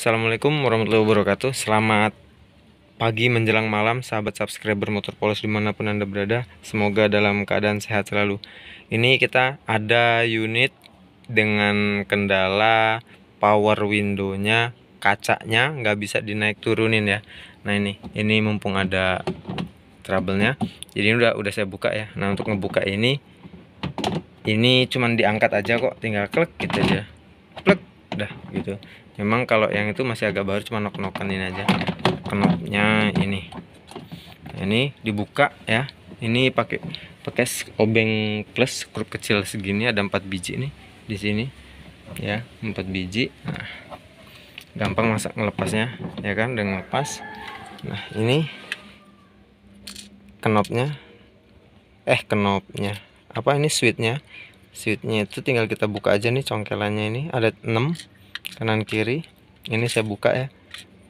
Assalamualaikum warahmatullahi wabarakatuh. Selamat pagi menjelang malam sahabat subscriber motor polos di mana pun anda berada. Semoga dalam keadaan sehat selalu. Ini kita ada unit dengan kendala power windownya kacanya nggak bisa dinaik turunin ya. Nah ini ini mumpung ada trouble-nya. Jadi ini udah udah saya buka ya. Nah untuk ngebuka ini ini cuman diangkat aja kok. Tinggal klik gitu aja. Klik udah gitu. Memang kalau yang itu masih agak baru cuma nok-nokan ini aja. Knopnya ini. Ini dibuka ya. Ini pakai pakai obeng plus skrup kecil segini ada empat biji nih di sini. Ya empat biji. Nah gampang masak melepasnya ya kan? Dengan lepas nah ini knopnya. Eh knopnya. Apa ini switchnya switchnya itu tinggal kita buka aja nih congkelannya ini. Ada 6 kanan kiri. Ini saya buka ya.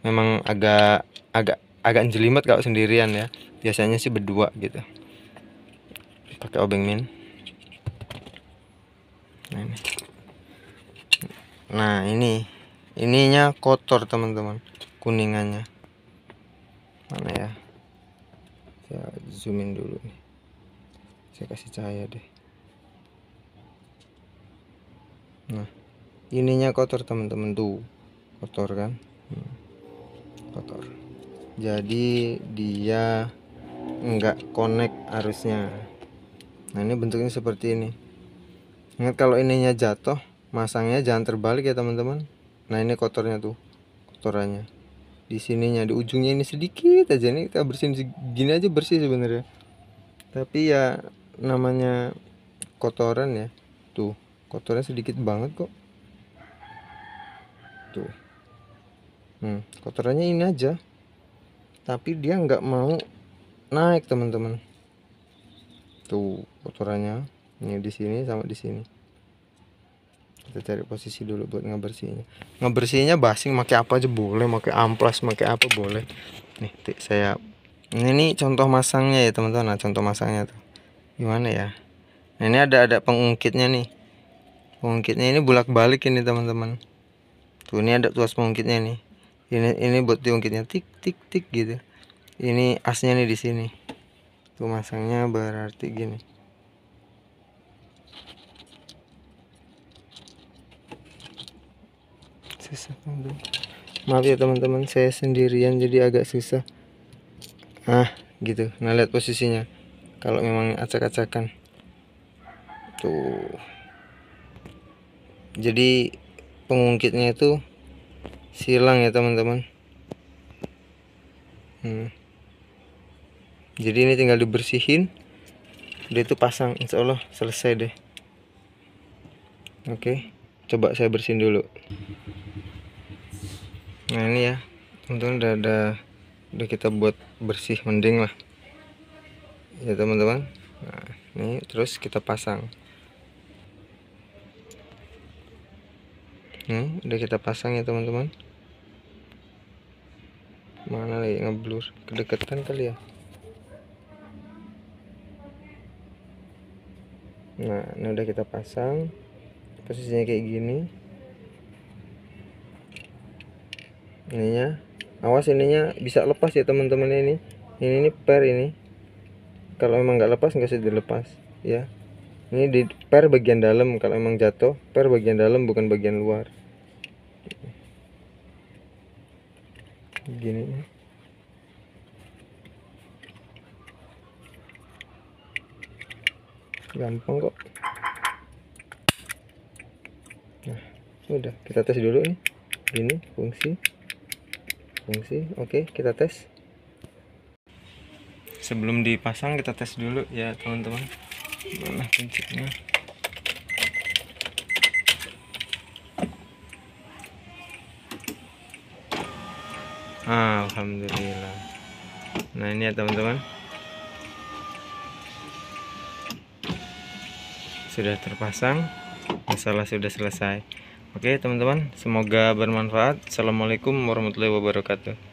Memang agak agak agak jelimet kalau sendirian ya. Biasanya sih berdua gitu. Pakai obeng min. Nah ini. Nah ini. Ininya kotor teman-teman. Kuningannya. Mana ya? Saya zoom in dulu nih. Saya kasih cahaya deh nah ininya kotor teman-teman. Tuh kotor kan? Hmm. kotor. Jadi dia enggak connect arusnya. Nah ini bentuknya seperti ini. Ingat kalau ininya jatuh masangnya jangan terbalik ya teman-teman. Nah ini kotornya tuh kotorannya. Di sininya di ujungnya ini sedikit aja. Nih kita bersihin gini aja bersih sebenarnya. Tapi ya namanya kotoran ya. Tuh kotornya sedikit banget kok tuh hmm, kotorannya ini aja. Tapi dia nggak mau naik teman-teman. Tuh kotorannya. Ini di sini sama di sini. Kita cari posisi dulu buat ngebersihnya ngebersihnya basing pakai apa aja boleh pakai amplas pakai apa boleh. Nih saya ini nih contoh masangnya ya teman-teman. Nah contoh masangnya tuh. Gimana ya? Nah ini ada ada pengungkitnya nih. Pengungkitnya ini bolak balik ini teman-teman tuh ini ada tuas pengungkitnya nih. Ini ini buat diungkitnya. Tik tik tik gitu. Ini asnya nih di sini. Tuh masangnya berarti gini. Susah maaf ya teman-teman. Saya sendirian jadi agak susah. Ah gitu. Nah lihat posisinya. Kalau memang acak-acakan. Tuh. Jadi pengungkitnya itu silang ya teman-teman. Hmm. jadi ini tinggal dibersihin. Udah itu pasang insya Allah selesai deh. Oke coba saya bersihin dulu. Nah ini ya teman-teman udah ada udah kita buat bersih mending lah. Ya teman-teman. Nah ini terus kita pasang ini udah kita pasang ya teman-teman. Mana lagi ngeblur? Kedekatan kali ya? Nah ini udah kita pasang. Posisinya kayak gini. Ininya. Awas ininya bisa lepas ya teman-teman. Ini ini ini per ini. Kalau emang nggak lepas nggak usah dilepas ya. Ini di per bagian dalam. Kalau emang jatuh per bagian dalam bukan bagian luar gini. Gampang kok. Nah udah kita tes dulu nih. Ini fungsi. Fungsi oke kita tes. Sebelum dipasang kita tes dulu ya teman-teman. Mana kuncinya Alhamdulillah. Nah ini ya teman-teman. Sudah terpasang. Masalah sudah selesai. Oke teman-teman semoga bermanfaat. Assalamualaikum warahmatullahi wabarakatuh